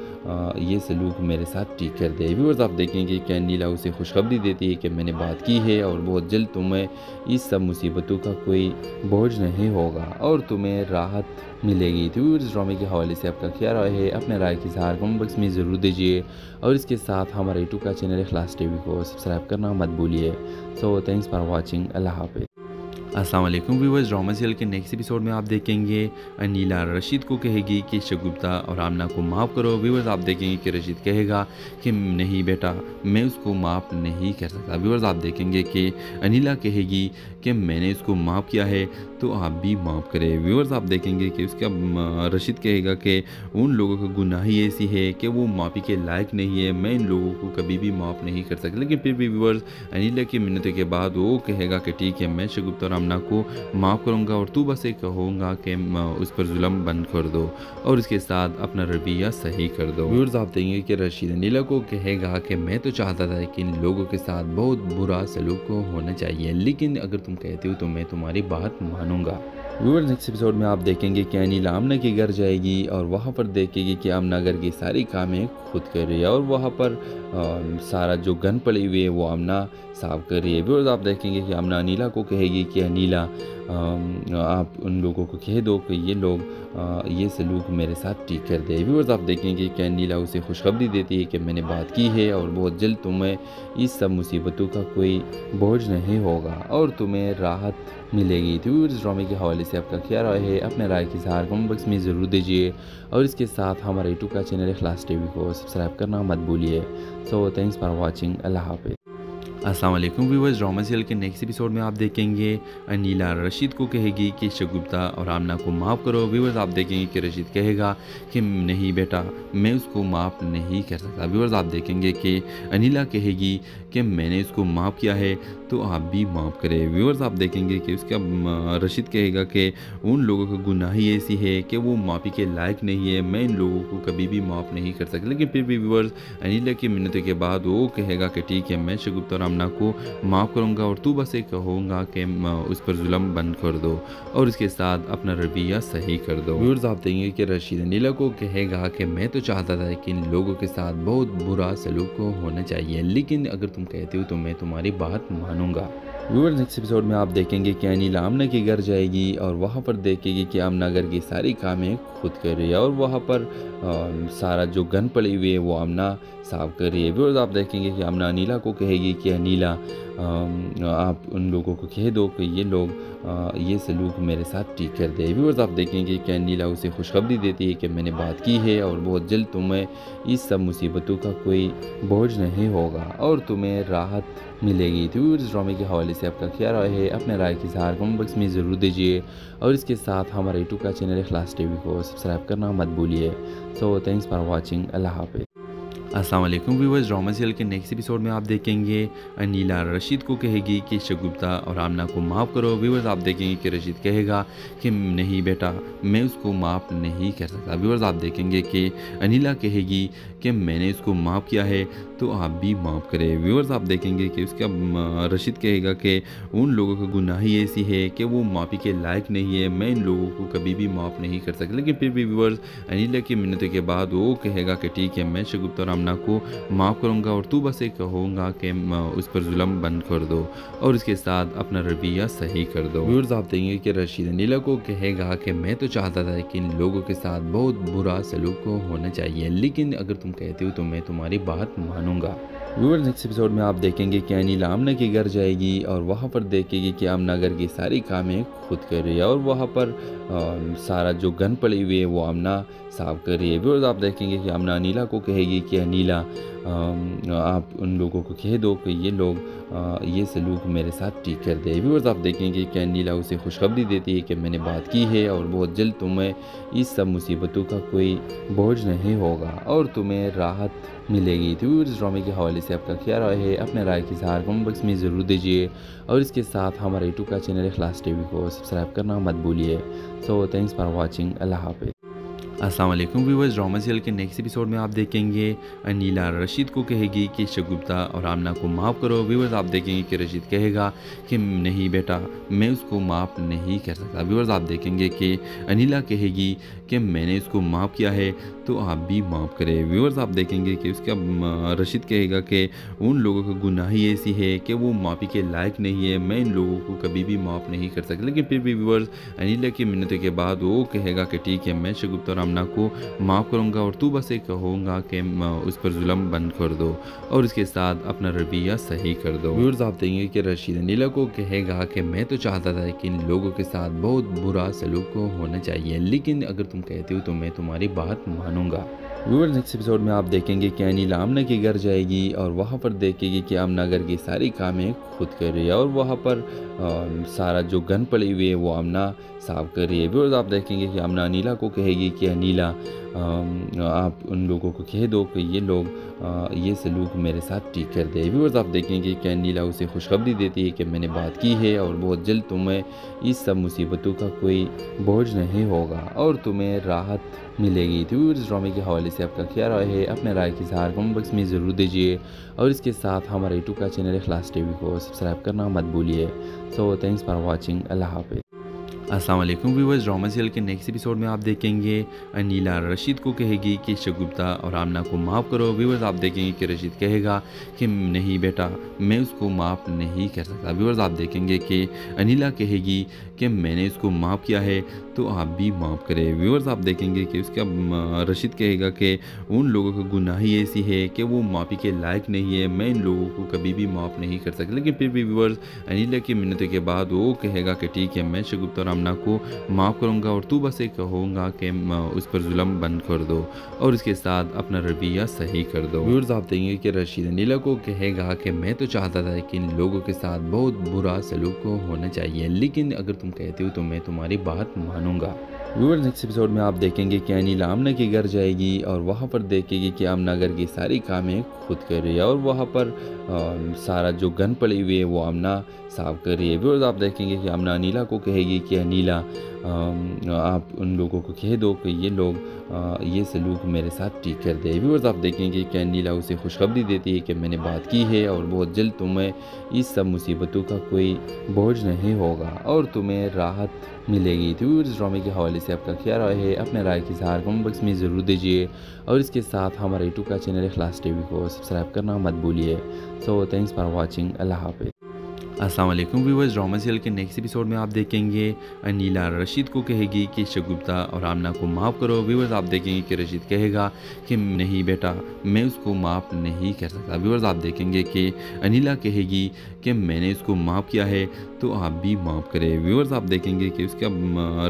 A: ये सलूक मेरे साथ ठीक कर दे। व्यूअर्स आप देखेंगे कि अनिला उसे खुशखबरी देती है कि मैंने बात की है और बहुत जल्द तुम्हें इस सब मुसीबतों का कोई बोझ नहीं होगा और तुम्हें राहत मिलेगी। तो व्यूअर्स ड्रामे के हवाले से आपका क्या राय है? अपने राय के सहार कमेंट बॉक्स में ज़रूर दीजिए और इसके साथ हमारे यूट्यूब का चैनल क्लास टी को सब्सक्राइब करना मत भूलिए। So thanks for watching Allah हाफिज़। अस्सलाम वालेकुम व्यूवर्स ड्रामा सीरियल के नेक्स्ट एपिसोड में आप देखेंगे अनिला रशीद को कहेगी कि शगुप्ता और आमना को माफ़ करो। व्यूवर्स आप देखेंगे कि रशीद कहेगा कि नहीं बेटा, मैं उसको माफ़ नहीं कर सकता। व्यूवर्स आप देखेंगे कि अनीला कहेगी कि मैंने उसको माफ़ किया है। तो आप भी माफ़ करें। व्यूवर्स आप देखेंगे कि उसका रशीद कहेगा कि उन लोगों का गुनाह ही ऐसी है कि वो माफ़ी के लायक नहीं है। मैं इन लोगों को कभी भी माफ़ नहीं कर सकता। लेकिन फिर भी व्यूवर्स अनिला की मिन्नत के बाद वो कहेगा कि ठीक है, मैं शगुप्ता और आमना को माफ़ करूँगा और तू बस ये कहूँगा कि उस पर जुल्म बंद कर दो और उसके साथ अपना रवैया सही कर दो। व्यूर्स आप देखेंगे कि रशीद नीला को कहेगा कि मैं तो चाहता था कि इन लोगों के साथ बहुत बुरा सलूक होना चाहिए, लेकिन अगर तुम कहते हो तो मैं तुम्हारी बात मानूँगा व्यूअर नेक्स्ट एपिसोड में आप देखेंगे कि अनिल आमना के घर जाएगी और वहाँ पर देखेगी कि आमना घर की सारी कामें खुद कर रही है और वहाँ पर आ, सारा जो गन पड़ी हुई है वो आमना साफ़ कर रही है। व्यूअर्स आप देखेंगे कि आमना अनिला को कहेगी कि अनिला आप उन लोगों को कह दो कि ये लोग ये सलूक मेरे साथ ठीक कर दे। व्यूअर्स आप देखेंगे कि अनिला उसे खुशखबरी देती है कि मैंने बात की है और बहुत जल्द तुम्हें इस सब मुसीबतों का कोई बोझ नहीं होगा और तुम्हें राहत मिलेगी। तो व्यूअर्स ड्रामे के हवाले से आपका क्या राय है? अपने राय के सहार कमेंट बॉक्स में ज़रूर दीजिए और इसके साथ हमारे यूट्यूब का चैनल क्लास टी को सब्सक्राइब करना मत भूलिए। So thanks for watching Allah हाफिज़। अस्सलाम वालेकुम व्यूवर्स ड्रामा सीरियल के नेक्स्ट एपिसोड में आप देखेंगे अनीला रशीद को कहेगी कि शगुप्ता और आमना को माफ़ करो। व्यूवर्स आप देखेंगे कि रशीद कहेगा कि नहीं बेटा, मैं उसको माफ़ नहीं कर सकता। व्यूवर्स आप देखेंगे कि अनीला कहेगी कि मैंने उसको माफ़ किया है तो आप भी माफ़ करें। व्यूवर्स आप देखेंगे कि उसका रशीद कहेगा कि उन लोगों का गुनाह ही ऐसी है कि वो माफ़ी के लायक नहीं है, मैं इन लोगों को कभी भी माफ़ नहीं कर सकता। लेकिन फिर भी व्यूवर्स अनिला की मिन्नतों के बाद वो कहेगा कि ठीक है, मैं शगुप्ता आमना को माफ़ करूँगा और तू बस ये कहूँगा कि उस पर जुल्म बंद कर दो और उसके साथ अपना रवैया सही कर दो। व्यूर्स आप देंगे कि रशीद नीला को कहेगा कि मैं तो चाहता था कि इन लोगों के साथ बहुत बुरा सलूक होना चाहिए, लेकिन अगर तुम कहते हो तो मैं तुम्हारी बात मानूँगा। व्यूअर नेक्स्ट एपिसोड में आप देखेंगे कि अनिला आमना के घर जाएगी और वहाँ पर देखेगी कि आमना घर की सारी कामें खुद कर रही है और वहाँ पर आ, सारा जो गन पड़ी हुई है वो आमना साफ़ कर रही है। व्यूअर्स आप देखेंगे कि आमना अनिला को कहेगी कि अनिला आप उन लोगों को कह दो कि ये लोग ये सलूक मेरे साथ ठीक कर दे। व्यूअर्स आप देखेंगे कि अनिला उसे खुशखबरी देती है कि मैंने बात की है और बहुत जल्द तुम्हें इस सब मुसीबतों का कोई बोझ नहीं होगा और तुम्हें राहत मिलेगी। तो व्यूअर्स ड्रामे के हवाले से आपका क्या राय है? अपने राय के सहार कमेंट बॉक्स में ज़रूर दीजिए और इसके साथ हमारे यूट्यूब का चैनल क्लास टी को सब्सक्राइब करना मत भूलिए। So thanks for watching Allah हाफिज़। अस्सलाम वालेकुम व्यूवर्स, ड्रामा सीरियल के नेक्स्ट एपिसोड में आप देखेंगे अनीला रशीद को कहेगी कि शगुप्ता और आमना को माफ़ करो। व्यूवर्स, आप देखेंगे कि रशीद कहेगा कि नहीं बेटा, मैं उसको माफ़ नहीं कर सकता। व्यूवर्स, आप देखेंगे कि अनीला कहेगी कि मैंने उसको माफ़ किया है तो आप भी माफ़ करें। व्यूवर्स आप देखेंगे कि उसका रशीद कहेगा कि उन लोगों का गुनाह ही ऐसी है कि वो माफ़ी के लायक नहीं है, मैं इन लोगों को कभी भी माफ़ नहीं कर सकता। लेकिन फिर भी व्यूवर्स अनिला की मिन्नतों के बाद वो कहेगा कि ठीक है, मैं शगुप्ता और आमना को माफ़ करूँगा और तू बस ये कहूँगा कि उस पर जुल्म बंद कर दो और उसके साथ अपना रवैया सही कर दो। व्यूर्स आप देखेंगे कि रशीद नीला को कहेगा कि मैं तो चाहता था कि इन लोगों के साथ बहुत बुरा सलूक होना चाहिए, लेकिन अगर तुम कहते हो तो मैं तुम्हारी बात मानूँगा। व्यूअर नेक्स्ट एपिसोड में आप देखेंगे कि अनिल आमना के घर जाएगी और वहाँ पर देखेगी कि आमना घर की सारी कामें खुद कर रही है और वहाँ पर आ, सारा जो गन पड़ी हुई है वो आमना साफ़ कर रही है। व्यूअर्स, आप देखेंगे कि आमना अनिला को कहेगी कि अनिला आप उन लोगों को कह दो कि ये लोग ये सलूक मेरे साथ ठीक कर दे। व्यूअर्स, आप देखेंगे कि अनिला उसे खुशखबरी देती है कि मैंने बात की है और बहुत जल्द तुम्हें इस सब मुसीबतों का कोई बोझ नहीं होगा और तुम्हें राहत मिलेगी। तो व्यूअर्स ड्रामे के हवाले से आपका क्या राय है? अपने राय के इजहार कमेंट बॉक्स में ज़रूर दीजिए और इसके साथ हमारे यूट्यूब का चैनल क्लास टी को सब्सक्राइब करना मत भूलिए। So thanks for watching Allah हाफिज़। अस्सलाम वालेकुम व्यूवर्स ड्रामा सीरियल के नेक्स्ट एपिसोड में आप देखेंगे अनिला रशीद को कहेगी कि शगुप्ता और आमना को माफ़ करो। व्यूवर्स आप देखेंगे कि रशीद कहेगा कि नहीं बेटा, मैं उसको माफ़ नहीं कर सकता। व्यूवर्स आप देखेंगे कि अनीला कहेगी कि मैंने उसको माफ़ किया है। तो आप भी माफ़ करें। व्यूवर्स आप देखेंगे कि उसका रशीद कहेगा कि उन लोगों का गुनाह ही ऐसी है कि वो माफ़ी के लायक नहीं है। मैं इन लोगों को कभी भी माफ़ नहीं कर सकता। लेकिन फिर भी व्यूवर्स अनिला की मिन्नत के बाद वो कहेगा कि ठीक है, मैं शगुप्ता रामना को माफ़ करूँगा और तू बस ये कहूँगा कि उस पर जुल्म बंद कर दो और उसके साथ अपना रवैया सही कर दो। व्यूवर्स आप देखेंगे कि रशीद अनिला को कहेगा कि मैं तो चाहता था कि इन लोगों के साथ बहुत बुरा सलूक होना चाहिए, लेकिन अगर तुम कहते हो तो मैं तुम्हारी बात मानूँगा व्यूअर्स नेक्स्ट एपिसोड में आप देखेंगे कि अनिल आमना के घर जाएगी और वहाँ पर देखेगी कि आमना घर की सारी कामें खुद कर रही है और वहाँ पर आ, सारा जो गन पड़ी हुई है वो आमना साफ़ कर रही है। व्यूअर्स आप देखेंगे कि आमना अनिला को कहेगी कि अनिला आप उन लोगों को कह दो कि ये लोग ये सलूक मेरे साथ ठीक कर दे। व्यूअर्स आप देखेंगे कि अनिला उसे खुशखबरी देती है कि मैंने बात की है और बहुत जल्द तुम्हें इस सब मुसीबतों का कोई बोझ नहीं होगा और तुम्हें राहत मिलेगी। तो इस ड्रामे के हवाले से आपका क्या राय है? अपने राय के साथ कमेंट बॉक्स में ज़रूर दीजिए और इसके साथ हमारे यूट्यूब का चैनल क्लास टीवी को सब्सक्राइब करना मत भूलिए। So thanks for watching Allah हाफिज़। अस्सलाम वालेकुम व्यूवर्स ड्रामा सीरियल के नेक्स्ट एपिसोड में आप देखेंगे अनिला रशीद को कहेगी कि शगुप्ता और आमना को माफ़ करो। व्यूवर्स आप देखेंगे कि रशीद कहेगा कि नहीं बेटा, मैं उसको माफ़ नहीं कर सकता। व्यूवर्स आप देखेंगे कि अनीला कहेगी कि मैंने उसको माफ़ किया है। तो आप भी माफ़ करें। व्यूवर्स आप देखेंगे कि उसका रशीद कहेगा कि उन लोगों का गुनाह ही ऐसी है कि वो माफ़ी के लायक नहीं है। मैं इन लोगों को कभी भी माफ़ नहीं कर सकता। लेकिन फिर भी व्यूवर्स अनिला की मिन्नतों के बाद वो कहेगा कि ठीक है, मैं शगुप्ता रामना को माफ़ करूँगा और तू बस ये कहूँगा कि उस पर जुल्म बंद कर दो और उसके साथ अपना रवैया सही कर दो। व्यूवर्स आप देखेंगे कि रशीद अनिला को कहेगा कि मैं तो चाहता था कि इन लोगों के साथ बहुत बुरा सलूक होना चाहिए। लेकिन अगर तुम कहते हो तो मैं तुम्हारी बात मानूँगा व्यूअर्स नेक्स्ट एपिसोड में आप देखेंगे कि अनिल आमना के घर जाएगी और वहाँ पर देखेगी कि आमना घर की सारी कामें खुद कर रही है और वहाँ पर आ, सारा जो गन पड़ी हुई है वो आमना साफ़ कर रही है। व्यूअर्स आप देखेंगे कि आमना अनिला को कहेगी कि अनिला आप उन लोगों को कह दो कि ये लोग आ, ये सलूक मेरे साथ ठीक कर दे। व्यूअर्स आप देखेंगे कि अनिला उसे खुशखबरी देती है कि मैंने बात की है और बहुत जल्द तुम्हें इस सब मुसीबतों का कोई बोझ नहीं होगा और तुम्हें राहत मिलेगी। तो इस ड्रामे के हवाले से आपका क्या राय है? अपने राय के साथ कमेंट बॉक्स में ज़रूर दीजिए। और इसके साथ हमारे यूट्यूब का चैनल क्लास टीवी को सब्सक्राइब करना मत भूलिए। So thanks for watching Allah हाफिज़। वालेकुम व्यूवर्स, ड्रामा सीरियल के नेक्स्ट एपिसोड में आप देखेंगे अनिला रशीद को कहेगी कि शगुप्ता और आमना को माफ़ करो। व्यूवर्स, आप देखेंगे कि रशीद कहेगा कि नहीं बेटा, मैं उसको माफ़ नहीं कर सकता। व्यूवर्स, आप देखेंगे कि अनीला कहेगी कि मैंने उसको माफ़ किया है तो आप भी माफ़ करें। व्यूवर्स आप देखेंगे कि उसका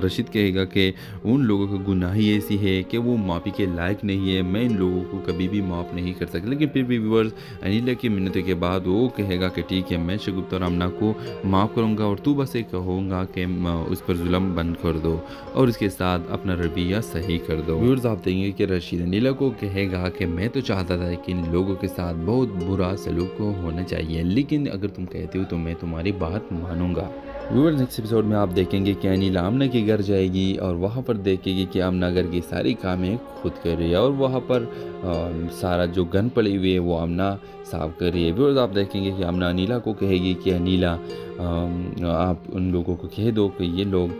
A: रशीद कहेगा कि उन लोगों का गुनाह ही ऐसी है कि वो माफ़ी के लायक नहीं है। मैं इन लोगों को कभी भी माफ़ नहीं कर सकता। लेकिन फिर भी व्यूवर्स अनिला की मिन्नत के बाद वो कहेगा कि ठीक है, मैं शगुप्ता रामना को माफ़ करूँगा और तू बस ये कहूँगा कि उस पर जुल्म बंद कर दो और उसके साथ अपना रवैया सही कर दो। व्यूवर्स आप देखेंगे कि रशीद अनिला को कहेगा कि मैं तो चाहता था कि इन लोगों के साथ बहुत बुरा सलूक होना चाहिए, लेकिन अगर तुम कहते हो तो मैं तुम्हारी बात मानूँगा। व्यूअर नेक्स्ट एपिसोड में आप देखेंगे कि अनिल आमना के घर जाएगी और वहाँ पर देखेगी कि आमना घर की सारी कामें खुद कर रही है और वहाँ पर आ, सारा जो गन पड़ी हुई है वो आमना साफ़ कर रही है। व्यूअर्स आप देखेंगे कि आमना अनिला को कहेगी कि अनिला आप उन लोगों को कह दो कि ये लोग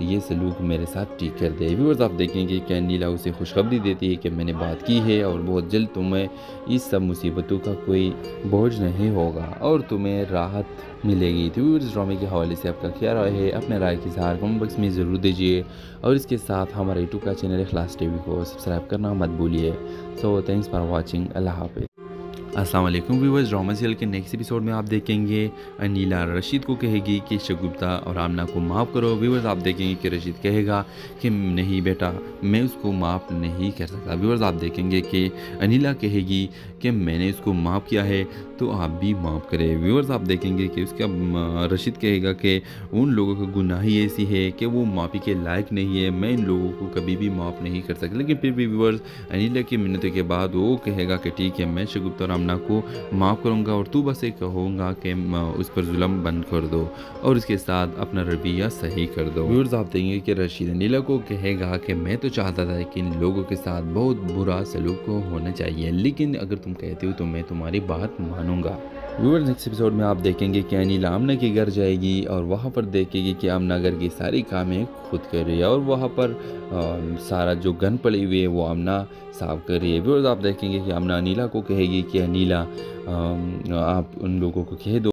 A: ये सलूक मेरे साथ ठीक कर दे। व्यूअर्स आप देखेंगे कि अनिला उसे खुशखबरी देती है कि मैंने बात की है और बहुत जल्द तुम्हें इस सब मुसीबतों का कोई बोझ नहीं होगा और तुम्हें राहत मिलेगी। तो इस ड्रामे के हवाले से आपका क्या राय है? अपने राय के सहार कमेंट बॉक्स में ज़रूर दीजिए और इसके साथ हमारे यूट्यूब का चैनल क्लास टीवी को सब्सक्राइब करना मत भूलिए। So thanks for watching Allah हाफिज़। अस्सलाम वालेकुम व्यूवर्स ड्रामा सीरियल के नेक्स्ट एपिसोड में आप देखेंगे अनीला रशीद को कहेगी कि शगुप्ता और आमना को माफ़ करो। व्यूवर्स आप देखेंगे कि रशीद कहेगा कि नहीं बेटा, मैं उसको माफ़ नहीं कर सकता। व्यूवर्स आप देखेंगे कि अनीला कहेगी कि मैंने उसको माफ़ किया है तो आप भी माफ़ करें। व्यूवर्स आप देखेंगे कि उसका रशीद कहेगा कि उन लोगों का गुनाह ही ऐसी है कि वो माफ़ी के लायक नहीं है। मैं इन लोगों को कभी भी माफ़ नहीं कर सकता। लेकिन फिर भी व्यूवर्स अनिला की मिन्नत के बाद वो कहेगा कि ठीक है, मैं शगुप्ता रामना को माफ़ करूँगा और तू बस ये कहूँगा कि उस पर जुल्म बंद कर दो और उसके साथ अपना रवैया सही कर दो। व्यूर्स आप देंगे कि रशीद नीला को कहेगा कि मैं तो चाहता था कि इन लोगों के साथ बहुत बुरा सलूक होना चाहिए, लेकिन अगर तुम कहते हो तो मैं तुम्हारी बात मानूँगा। व्यूअर नेक्स्ट एपिसोड में आप देखेंगे कि अनिल आमना के घर जाएगी और वहाँ पर देखेगी कि आमना घर की सारी कामें खुद कर रही है और वहाँ पर आ, सारा जो गन पड़ी हुई है वो आमना साफ़ कर रही है। व्यूअर्स आप देखेंगे कि आमना अनिला को कहेगी कि अनिला आप उन लोगों को कह दो।